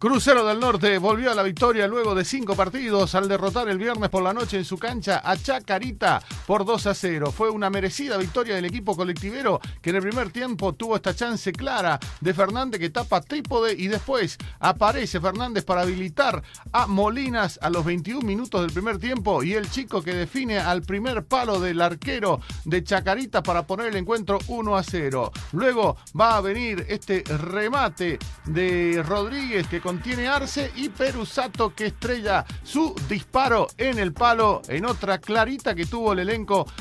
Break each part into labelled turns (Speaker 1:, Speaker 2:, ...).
Speaker 1: Crucero del Norte volvió a la victoria luego de cinco partidos al derrotar el viernes por la noche en su cancha a Chacarita por 2 a 0. Fue una merecida victoria del equipo colectivero que en el primer tiempo tuvo esta chance clara de Fernández que tapa trípode y después aparece Fernández para habilitar a Molinas a los 21 minutos del primer tiempo y el chico que define al primer palo del arquero de Chacarita para poner el encuentro 1 a 0. Luego va a venir este remate de Rodríguez que contiene Arce y Perusato que estrella su disparo en el palo en otra clarita que tuvo el elenco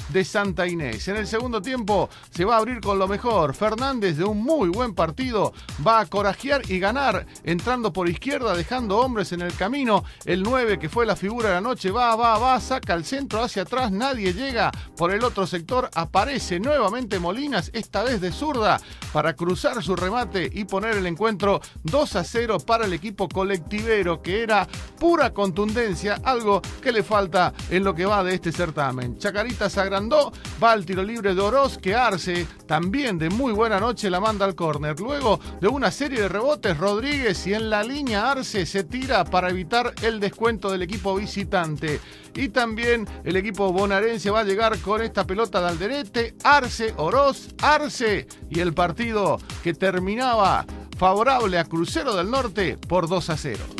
Speaker 1: de Santa Inés. En el segundo tiempo se va a abrir con lo mejor. Fernández de un muy buen partido va a corajear y ganar entrando por izquierda dejando hombres en el camino. El 9 que fue la figura de la noche va, va, va, saca el centro hacia atrás, nadie llega por el otro sector. Aparece nuevamente Molinas, esta vez de zurda, para cruzar su remate y poner el encuentro 2 a 0 para el equipo colectivero, que era pura contundencia, algo que le falta en lo que va de este certamen. Chacarita se agrandó, va al tiro libre de Oroz, que Arce, también de muy buena noche, la manda al córner. Luego de una serie de rebotes, Rodríguez y en la línea Arce se tira para evitar el descuento del equipo visitante. Y también el equipo bonaerense va a llegar con esta pelota de Alderete, Arce, Oroz, Arce y el partido que terminaba favorable a Crucero del Norte por 2 a 0.